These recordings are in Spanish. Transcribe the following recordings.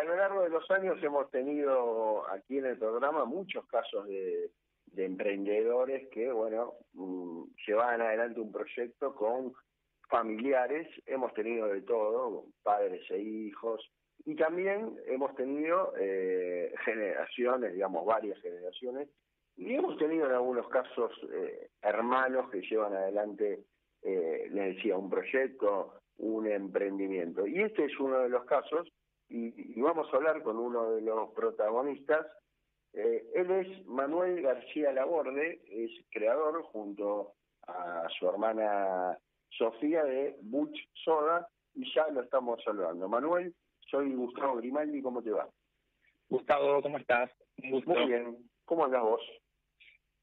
a lo largo de los años hemos tenido aquí en el programa muchos casos de, de emprendedores que, bueno, mm, llevan adelante un proyecto con familiares, hemos tenido de todo, padres e hijos, y también hemos tenido eh, generaciones, digamos, varias generaciones, y hemos tenido en algunos casos eh, hermanos que llevan adelante, eh, les decía, un proyecto, un emprendimiento. Y este es uno de los casos, y, y vamos a hablar con uno de los protagonistas. Eh, él es Manuel García Laborde, es creador junto a su hermana Sofía de Butch Soda, y ya lo estamos saludando. Manuel, soy Gustavo Grimaldi, ¿cómo te va? Gustavo, ¿cómo estás? Muy bien, ¿cómo andas vos?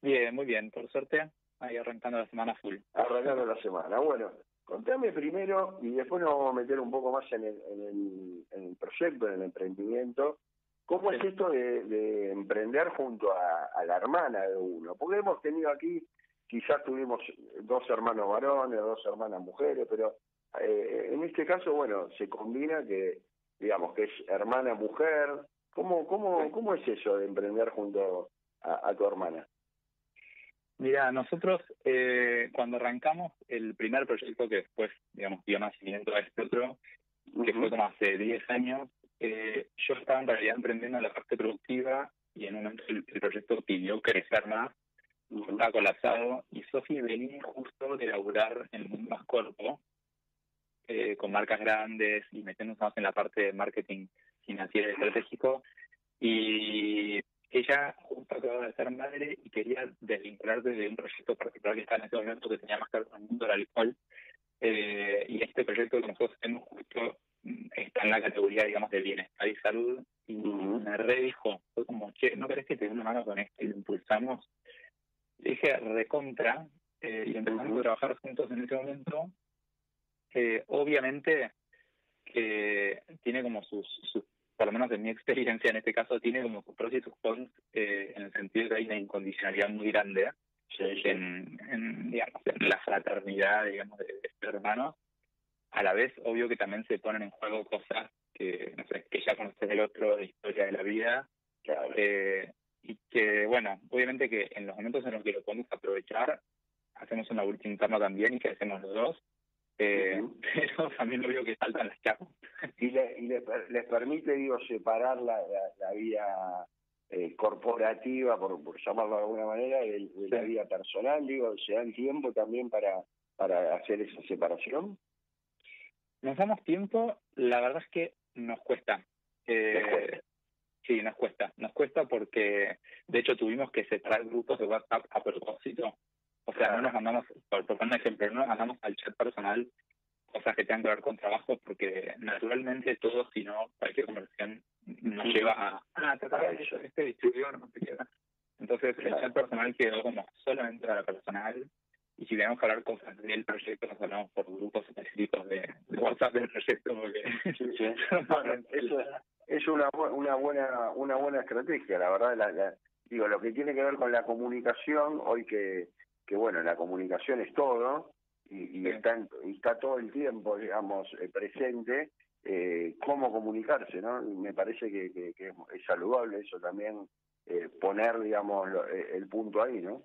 Bien, muy bien, por suerte, ahí arrancando la semana full. Arrancando la semana, bueno, contame primero y después nos vamos a meter un poco más en el, en el, en el proyecto, en el emprendimiento. ¿Cómo es esto de, de emprender junto a, a la hermana de uno? Porque hemos tenido aquí quizás tuvimos dos hermanos varones, dos hermanas mujeres, pero eh, en este caso, bueno, se combina que, digamos, que es hermana mujer. ¿Cómo, cómo, cómo es eso de emprender junto a, a tu hermana? Mira, nosotros eh, cuando arrancamos el primer proyecto que después, digamos, dio nacimiento a este otro, que fue como hace 10 años, eh, yo estaba en realidad emprendiendo la parte productiva y en un momento el, el proyecto pidió crecer más estaba colapsado y Sofi venía justo de laburar en un más corto eh, con marcas grandes y metiéndonos más en la parte de marketing financiero y estratégico y ella justo acababa de ser madre y quería desvincularse de un proyecto particular que estaba en ese momento que tenía más que ver con el mundo del alcohol. Eh, y este proyecto que nosotros hemos justo mm, está en la categoría digamos de bienestar y salud. Y me redijo fue como che no crees que te dé una mano con esto y lo impulsamos dije recontra eh, y empezamos a trabajar juntos en ese momento. Eh, obviamente que tiene como sus, sus, por lo menos en mi experiencia en este caso, tiene como sus pros y sus cons eh, en el sentido de que hay una incondicionalidad muy grande sí. En, digamos, en la fraternidad digamos, de, de hermanos. A la vez, obvio que también se ponen en juego cosas que, no sé, que ya conoces del otro, de historia de la vida, eh, y que, bueno, obviamente que en los momentos en los que lo podemos aprovechar, hacemos una ultra interna también y que hacemos los dos, eh, uh -huh. pero también lo veo que saltan las chapas. Y, le, y le, les permite, digo, separar la, la, la vida eh, corporativa, por, por llamarlo de alguna manera, de, de sí. la vida personal, digo, ¿se dan tiempo también para, para hacer esa separación? Nos damos tiempo, la verdad es que nos cuesta. Eh, Sí, nos cuesta, nos cuesta porque de hecho tuvimos que separar grupos de WhatsApp a propósito. O sea, no nos mandamos, por, poner un ejemplo, no nos mandamos al chat personal cosas que tengan que ver con trabajo porque naturalmente todo, si no, cualquier conversación nos lleva a, ah, tratar de eso, este distribuidor no se queda. Entonces el chat personal quedó como solamente para personal y si tenemos que hablar cosas del proyecto nos hablamos por grupos específicos de, de WhatsApp del proyecto porque eso, es una una buena una buena estrategia la verdad la, la, digo lo que tiene que ver con la comunicación hoy que que bueno la comunicación es todo y, está y está todo el tiempo digamos eh, presente eh, cómo comunicarse no y me parece que, que, que, es saludable eso también eh, poner digamos lo, el punto ahí no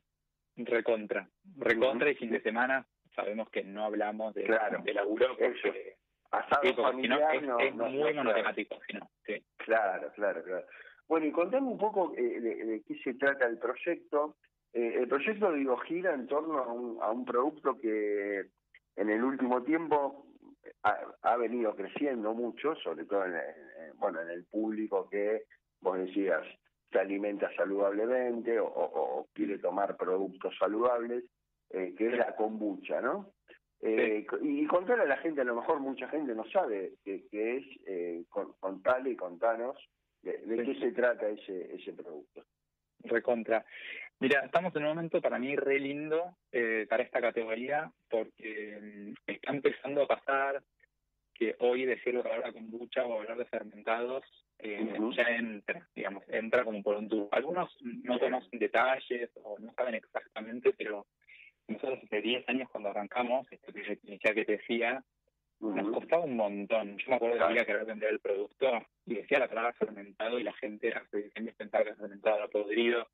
recontra. Recontra y fin de semana sabemos que no hablamos de, claro. de laburo porque asado sí, familiar si no, es, no, es muy no, monotemático sí. claro claro claro. Bueno y contame un poco eh, de, de, qué se trata el proyecto eh, el proyecto digo gira en torno a un, a un producto que en el último tiempo ha, ha venido creciendo mucho sobre todo en, en, bueno en el público que vos decías se alimenta saludablemente o, o, o quiere tomar productos saludables eh, que es la kombucha no eh, y contarle a la gente, a lo mejor mucha gente no sabe qué, qué es, eh, contale y contanos de, de sí. qué se trata ese, ese producto. Recontra. Mira, estamos en un momento para mí re lindo eh, para esta categoría porque mm, está empezando a pasar que hoy decir la palabra kombucha o hablar de fermentados eh, uh -huh. ya entra, digamos, entra como por un tubo. Algunos no conocen detalles o no saben exactamente, pero nosotros hace 10 años cuando arrancamos, este proyecto inicial que te decía, nos costaba un montón. Yo me acuerdo que había que vender el producto y decía la palabra fermentado y la gente hace pensaba que fermentado era podrido.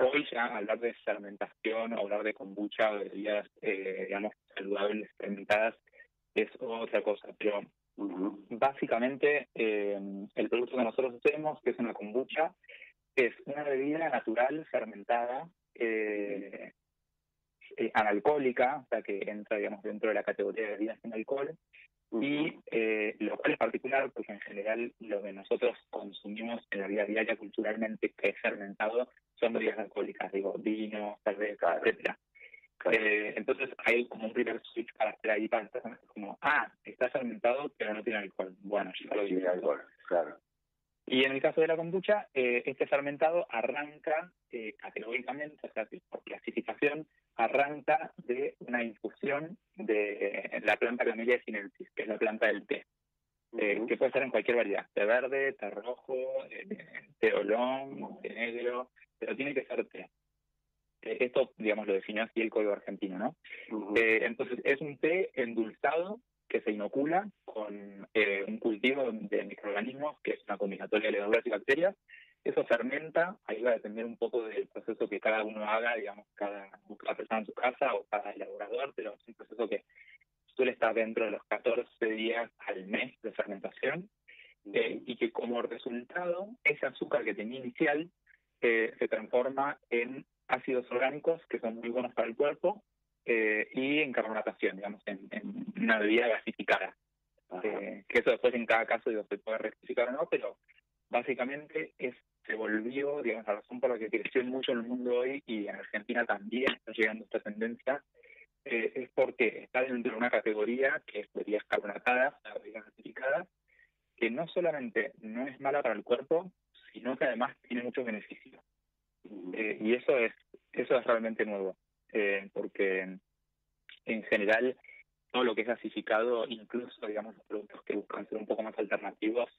Hoy ya hablar de fermentación o hablar de kombucha o de bebidas, eh, digamos, saludables fermentadas es otra cosa. Pero básicamente eh, el producto que nosotros hacemos, que es una kombucha, es una bebida natural fermentada eh, eh, analcohólica, o sea que entra digamos dentro de la categoría de bebidas sin alcohol, y eh, lo cual es particular porque en general lo que nosotros consumimos en la vida diaria culturalmente que es fermentado son bebidas alcohólicas, digo, vino, cerveza, etcétera. Eh, entonces hay como un primer switch para hacer ahí para personas como, ah, está fermentado pero no tiene alcohol. Bueno, ya lo tiene alcohol, claro. Y en el caso de la kombucha, eh, este fermentado arranca eh, categóricamente, o sea, por clasificación, arranca de una infusión de la planta Camellia sinensis, que es la planta del té, eh, que puede ser en cualquier variedad, té verde, té rojo, eh, té olón, té negro, pero tiene que ser té. Eh, esto, digamos, lo definió así el código argentino, ¿no? entonces, es un té endulzado que se inocula con un cultivo de microorganismos, que es una combinatoria de levaduras y bacterias, eso fermenta, ahí va a depender un poco del proceso que cada uno haga, digamos, cada, cada persona en su casa o cada elaborador, pero es un proceso que suele estar dentro de los 14 días al mes de fermentación eh, y que como resultado ese azúcar que tenía inicial eh, se transforma en ácidos orgánicos que son muy buenos para el cuerpo eh, y en carbonatación, digamos, en, una bebida gasificada. que eso después en cada caso digo, se puede rectificar o no, pero básicamente se volvió, digamos, la razón por la que creció mucho el mundo hoy y en Argentina también está llegando esta tendencia, eh, es porque está dentro de una categoría que es bebidas carbonatadas, bebidas gasificadas, que no solamente no es mala para el cuerpo, sino que además tiene muchos beneficios. Eh, y eso es eso es realmente nuevo, eh, porque en general todo lo que es gasificado, incluso digamos los productos que buscan ser un poco más alternativos,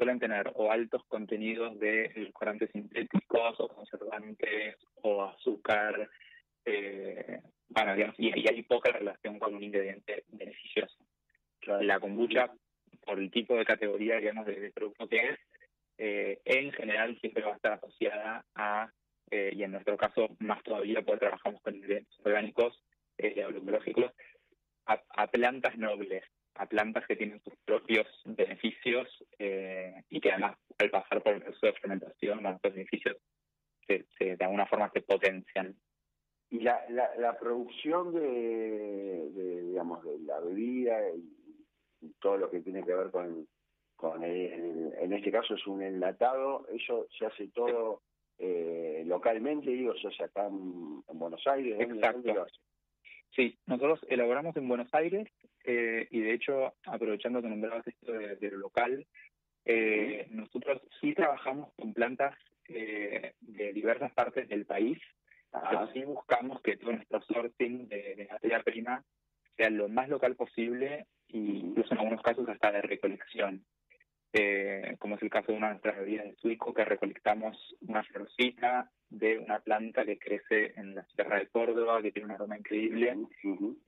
suelen tener o altos contenidos de edulcorantes sintéticos o conservantes o azúcar, eh, bueno, y, hay poca relación con un ingrediente beneficioso. La kombucha, por el tipo de categoría, digamos, de, producto que es, eh, en general siempre va a estar asociada a, eh, y en nuestro caso más todavía, porque trabajamos con ingredientes orgánicos y agroecológicos, a plantas nobles, a plantas que tienen sus propios beneficios eh, y que además al pasar por el proceso de fermentación los beneficios se, de alguna forma se potencian. Y la, la, producción de, digamos, de la bebida y, todo lo que tiene que ver con, con en este caso es un enlatado, eso se hace todo eh, localmente, digo, se hace acá en, Buenos Aires. Exacto. Sí, nosotros elaboramos en Buenos Aires eh, y de hecho, aprovechando que nombrabas esto de, lo local, eh, nosotros sí trabajamos con plantas eh, de diversas partes del país, pero sí buscamos que todo nuestro sourcing de, de materia prima sea lo más local posible e incluso en algunos casos hasta de recolección. Eh, como es el caso de una de nuestras bebidas de suico, que recolectamos una florcita de una planta que crece en la Sierra de Córdoba, que tiene un aroma increíble.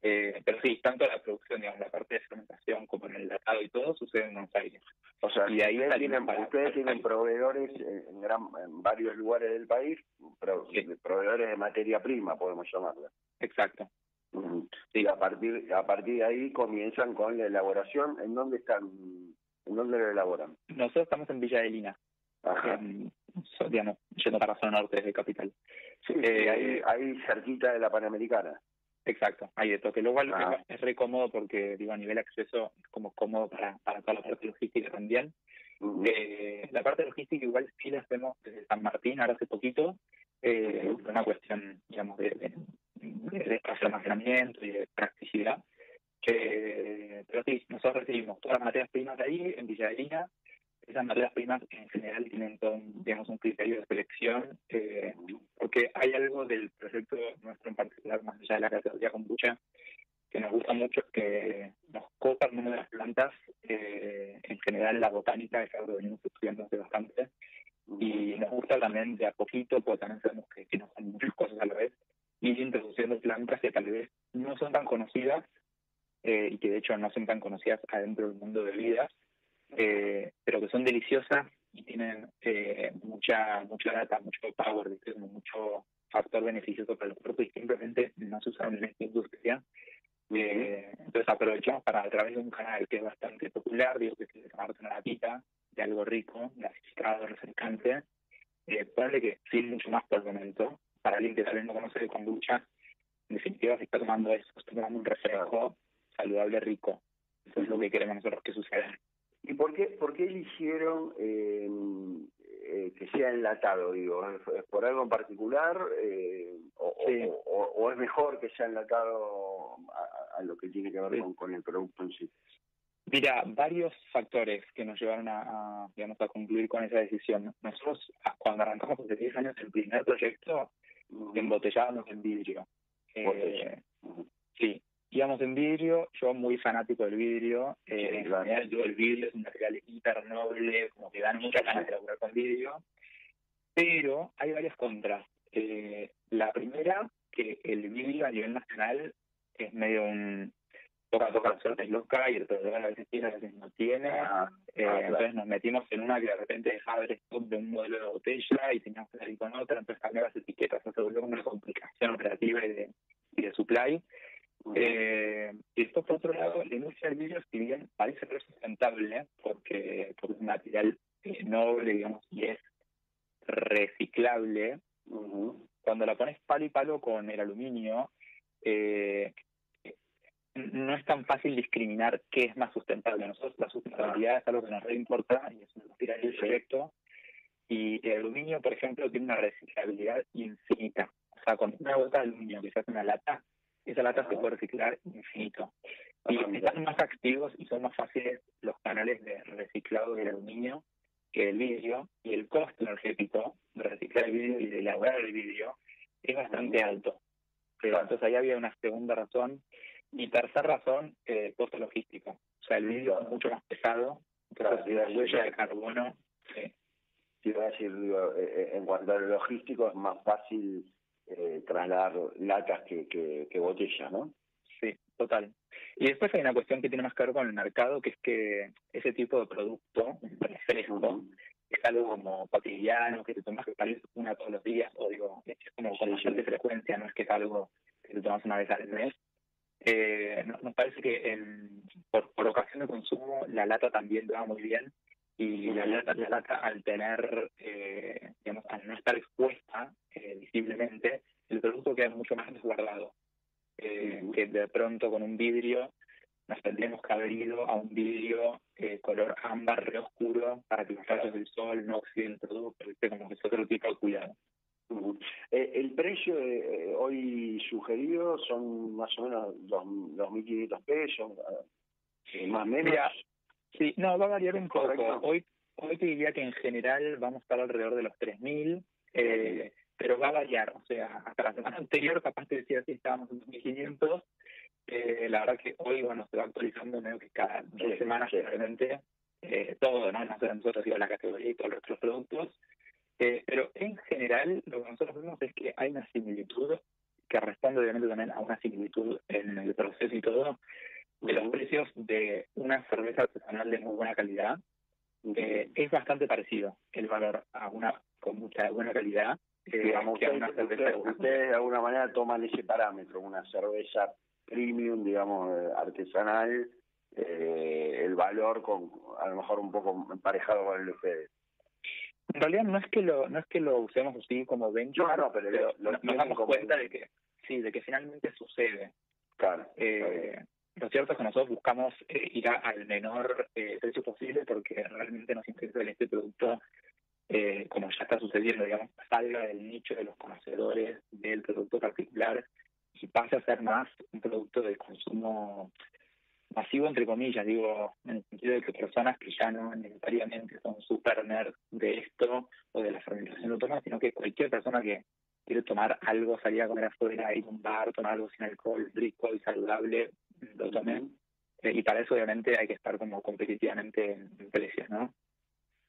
eh, pero sí, tanto la producción, digamos, la parte de fermentación como en el latado y todo sucede en Buenos Aires. O sea, y ahí ustedes tienen, ustedes tienen proveedores en, gran, en varios lugares del país, proveedores de materia prima, podemos llamarla. Exacto. Y a partir, a partir de ahí comienzan con la elaboración. ¿En dónde están ¿En dónde lo elaboran? Nosotros estamos en Villa de Lina. Ajá. digamos, yendo para la zona norte de Capital. Sí, eh, ahí, cerquita de la Panamericana. Exacto, ahí de toque. Lo cual es re cómodo porque, digo, a nivel acceso es como cómodo para, para toda la parte logística también. eh, la parte logística igual sí la hacemos desde San Martín, ahora hace poquito, eh, una cuestión, digamos, de, de, de, almacenamiento y de practicidad. Eh, pero sí, nosotros recibimos todas las materias primas de ahí, en Villa de Lina. Esas materias primas en general tienen todo, digamos, un criterio de selección, eh, porque hay algo del proyecto nuestro en particular, más allá de la categoría kombucha, que nos gusta mucho, que nos copa el mundo de las plantas, eh, en general la botánica, es algo que venimos estudiando hace bastante, y nos gusta también de a poquito, porque también sabemos que, que no son muchas cosas a la vez, ir introduciendo plantas que tal vez no son tan conocidas, eh, y que de hecho no son tan conocidas adentro del mundo de bebidas, eh, pero que son deliciosas y tienen eh, mucha mucha data, mucho power, mucho factor beneficioso para el cuerpo y simplemente no se usan en esta industria. Eh, entonces aprovechamos para a través de un canal que es bastante popular, digo que es tomarte una latita de algo rico, gasificado, refrescante, eh, que sí mucho más por el momento, para alguien que tal vez no conoce de kombucha, en definitiva si está tomando eso, está tomando un refresco saludable rico. Eso es lo que queremos nosotros que suceda. ¿Y por qué, por qué eligieron eh, eh, que sea enlatado? Digo, ¿Es por algo en particular eh, o, es mejor que sea enlatado a, lo que tiene que ver con, el producto en sí? Mira, varios factores que nos llevaron a, digamos, a concluir con esa decisión. Nosotros, cuando arrancamos hace 10 años el primer proyecto, embotellábamos en vidrio. Eh, sí, íbamos en vidrio, yo muy fanático del vidrio, eh, en general yo el vidrio es un material hiper noble, como que dan muchas ganas de laburar con vidrio, pero hay varias contras. Eh, la primera, que el vidrio a nivel nacional es medio un toca toca la suerte es loca y el proveedor a veces tiene, a veces no tiene. Ah, eh, ah, entonces nos metimos en una que de repente dejaba de stop de un modelo de botella y teníamos que salir con otra, entonces cambiar las etiquetas, se volvió una complicación operativa y de, y de supply. Eh, y esto, por otro lado, la industria del vidrio, si bien parece ser sustentable, porque, porque es un material eh, noble, digamos, y es reciclable, cuando la pones palo y palo con el aluminio, eh, no es tan fácil discriminar qué es más sustentable. Nosotros la sustentabilidad es algo que nos importa y es un el proyecto. Y el aluminio, por ejemplo, tiene una reciclabilidad infinita. O sea, con una gota de aluminio que se hace una lata, esa lata se puede reciclar infinito. Y están más activos y son más fáciles los canales de reciclado del aluminio que del vidrio, y el costo energético de reciclar el vidrio y de elaborar el vidrio es bastante alto. Pero entonces ahí había una segunda razón. Y tercera razón, eh, costo logístico. O sea, el vidrio es mucho más pesado, entonces la huella de carbono. Sí. Iba a decir, digo, eh, eh, en cuanto a lo logístico, es más fácil eh, trasladar latas que, que, botellas, ¿no? Sí, total. Y después hay una cuestión que tiene más que ver con el mercado, que es que ese tipo de producto, un refresco, es algo como cotidiano, que te tomas que una todos los días, o digo, es como con bastante frecuencia, no es que es algo que te tomas una vez al mes. Eh, nos parece que por, por ocasión de consumo la lata también va muy bien y la lata, la lata al tener, eh, digamos, al no estar expuesta eh, visiblemente, el producto queda mucho más desguardado. Eh, que de pronto con un vidrio nos tendríamos que haber ido a un vidrio eh, color ámbar re oscuro para que los rayos del sol no oxiden el producto, como que es otro tipo de cuidado. Eh, el precio de, hoy sugerido son más o menos dos, 2.500 pesos, más o menos. Sí, no, va a variar un poco. Hoy, hoy te diría que en general vamos a estar alrededor de los 3.000, eh, pero va a variar. O sea, hasta la semana anterior capaz te decía que estábamos en 2.500. Eh, la verdad que hoy, bueno, se va actualizando medio que cada dos semanas realmente eh, todo, ¿no? No solo nosotros, digo, la categoría y todos los otros productos. Eh, pero en general lo que nosotros vemos es que hay una similitud que responde obviamente también a una similitud en el proceso y todo, de los precios de una cerveza artesanal de muy buena calidad es bastante parecido el valor a una con mucha buena calidad eh, digamos que una cerveza ustedes, de alguna manera toman ese parámetro una cerveza premium digamos eh, artesanal eh, el valor con a lo mejor un poco emparejado con el de ustedes. En realidad no es que lo no es que lo usemos así como benchmark no, pero, nos damos cuenta de que sí de que finalmente sucede. Claro eh, lo cierto es que nosotros buscamos eh, ir al menor eh, precio posible porque realmente nos interesa que este producto, eh, como ya está sucediendo, digamos, salga del nicho de los conocedores del producto particular y pase a ser más un producto de consumo masivo, entre comillas, digo, en el sentido de que personas que ya no necesariamente son super nerds de esto o de la fermentación autónoma, sino que cualquier persona que quiere tomar algo, salir a comer afuera, ir a un bar, tomar algo sin alcohol, rico y saludable, lo tomen. Eh, y para eso obviamente hay que estar como competitivamente en, precios, ¿no?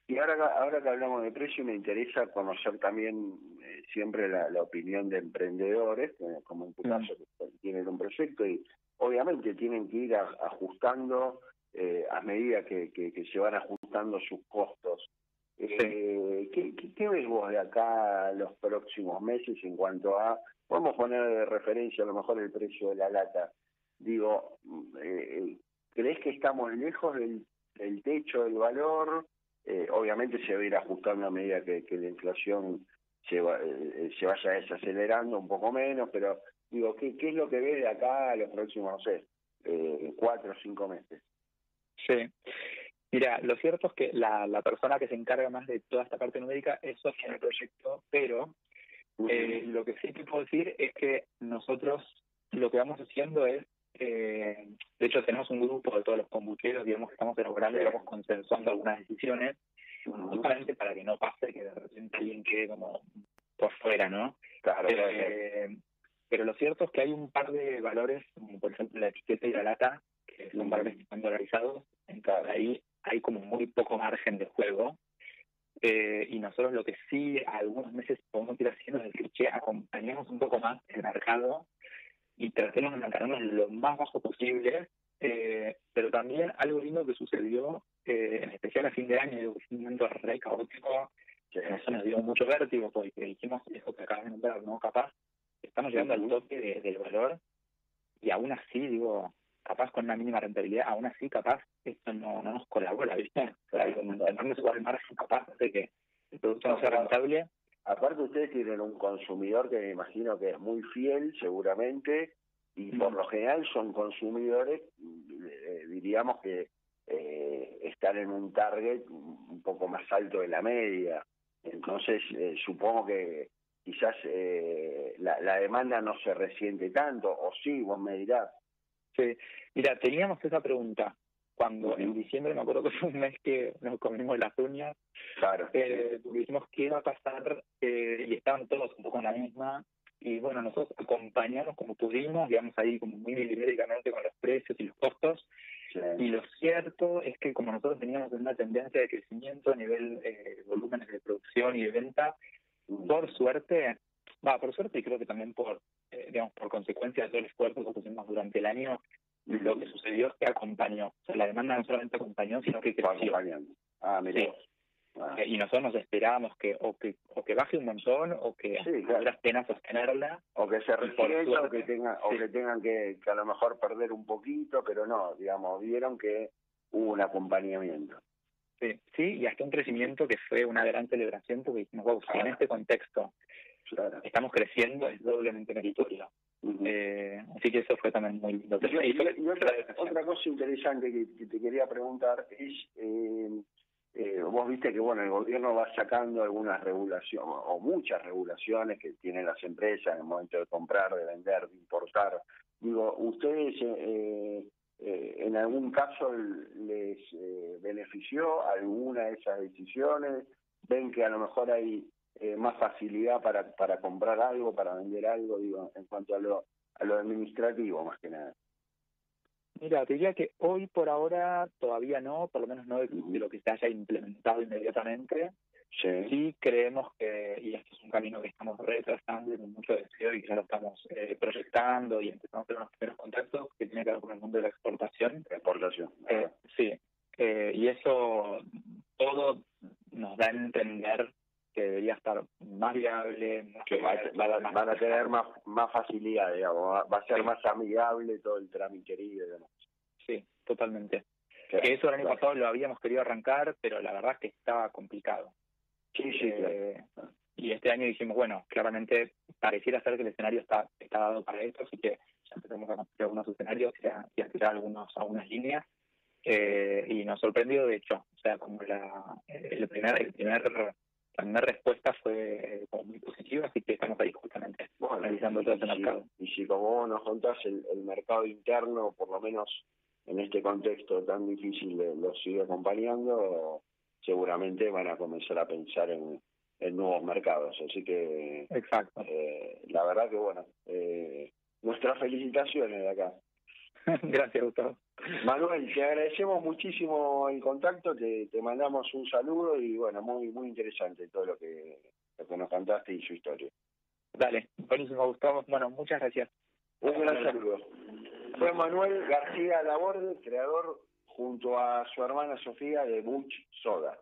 Y ahora, ahora que hablamos de precio, me interesa conocer también eh, siempre la, opinión de emprendedores, como en tu caso, que tienen un proyecto y, obviamente tienen que ir ajustando eh, a medida que, que, se van ajustando sus costos. Eh, ¿qué, qué, ves vos de acá los próximos meses en cuanto a, podemos poner de referencia a lo mejor el precio de la lata? Digo, eh, ¿crees que estamos lejos del, del techo del valor? Eh, obviamente se va a ir ajustando a medida que, que la inflación se, eh, se vaya desacelerando un poco menos, pero digo, ¿qué, qué es lo que ves de acá a los próximos, no sé, eh, cuatro o cinco meses? Sí. Mira, lo cierto es que la, la persona que se encarga más de toda esta parte numérica es Sofía en el proyecto, pero eh, lo que sí te puedo decir es que nosotros lo que vamos haciendo es, eh, de hecho tenemos un grupo de todos los combucheros, digamos que estamos elaborando, digamos, consensuando algunas decisiones, justamente para que no pase que de repente alguien quede como por fuera, ¿no? Claro. Eh, pero lo cierto es que hay un par de valores, como por ejemplo la etiqueta y la lata, que son valores que están dolarizados, entonces ahí hay como muy poco margen de juego. Eh, y nosotros lo que sí algunos meses podemos ir haciendo es que acompañemos un poco más el mercado y tratemos de mantenernos lo más bajo posible. Eh, pero también algo lindo que sucedió, eh, en especial a fin de año, un momento re caótico, que eso nos dio mucho vértigo, porque dijimos eso que acabas de nombrar, ¿no? Capaz, estamos llegando al tope del valor y aún así, digo, capaz con una mínima rentabilidad, aún así capaz esto no, no nos colabora, ¿viste? O sea, no se el margen capaz de que el producto no sea rentable. Aparte ustedes tienen un consumidor que me imagino que es muy fiel seguramente y por mm. lo general son consumidores, eh, diríamos que eh, están en un target un poco más alto de la media. Entonces eh, supongo que quizás eh, la, la demanda no se resiente tanto, o sí, vos me dirás. Sí, mira, teníamos esa pregunta cuando en diciembre, me acuerdo que fue un mes que nos comimos las uñas, claro. eh, dijimos qué iba a pasar eh, y estaban todos un poco en la misma. Y bueno, nosotros acompañamos como pudimos, digamos ahí como muy milimétricamente con los precios y los costos. Y lo cierto es que como nosotros teníamos una tendencia de crecimiento a nivel eh, volúmenes de producción y de venta, por suerte, va, por suerte y creo que también por, eh, digamos, por consecuencia de todo el esfuerzo que pusimos durante el año, lo que sucedió es que acompañó. O sea, la demanda no solamente acompañó, sino que creció. Ah, mira. Ah. Y nosotros nos esperábamos que o que o que baje un montón o que sí, claro. pena sostenerla o que se resienta o que tengan o que tengan que, que a lo mejor perder un poquito pero no digamos vieron que hubo un acompañamiento sí sí y hasta un crecimiento que fue una gran celebración porque dijimos wow, en este contexto estamos creciendo es doblemente meritorio. eh, así que eso fue también muy lindo. Y, otra, cosa interesante que, te quería preguntar es, eh, eh, vos viste que bueno el gobierno va sacando algunas regulaciones o muchas regulaciones que tienen las empresas en el momento de comprar, de vender, de importar. Digo, ¿ustedes eh, eh, en algún caso les benefició alguna de esas decisiones? ¿Ven que a lo mejor hay eh, más facilidad para, para comprar algo, para vender algo, digo, en cuanto a lo, a lo administrativo más que nada. Mira, te diría que hoy por ahora todavía no, por lo menos no de, lo que se haya implementado inmediatamente. Sí. creemos que, y este es un camino que estamos retrasando con mucho deseo y que ya lo estamos eh, proyectando y empezamos a tener unos primeros contactos que tiene que ver con el mundo de la exportación. Exportación. Eh, sí, eh, y eso todo nos da a entender que debería estar más viable, que va, van a tener más más facilidad, digamos, va a ser más amigable todo el tramitería Sí, totalmente. eso el año pasado lo habíamos querido arrancar, pero la verdad es que estaba complicado. Sí, sí, eh, Y este año dijimos, bueno, claramente pareciera ser que el escenario está, está dado para esto, así que ya empezamos a construir algunos escenarios y a, y a tirar algunos, algunas líneas. Eh, y nos sorprendió, de hecho, o sea, como la, el primer, el primer la primera respuesta fue como muy positiva, así que estamos ahí justamente analizando todo ese mercado. Y si como nos contás el, el, mercado interno, por lo menos en este contexto tan difícil, lo sigue acompañando, seguramente van a comenzar a pensar en, en nuevos mercados. Así que, Exacto. Eh, la verdad que bueno, eh, nuestras felicitaciones de acá. Gracias, Gustavo. Manuel, te agradecemos muchísimo el contacto, te, te mandamos un saludo y bueno, muy muy interesante todo lo que, lo que nos contaste y su historia. Dale, buenísimo, Gustavo. Bueno, muchas gracias. Un gran saludo. Fue Manuel García Laborde, creador junto a su hermana Sofía de Buch Soda.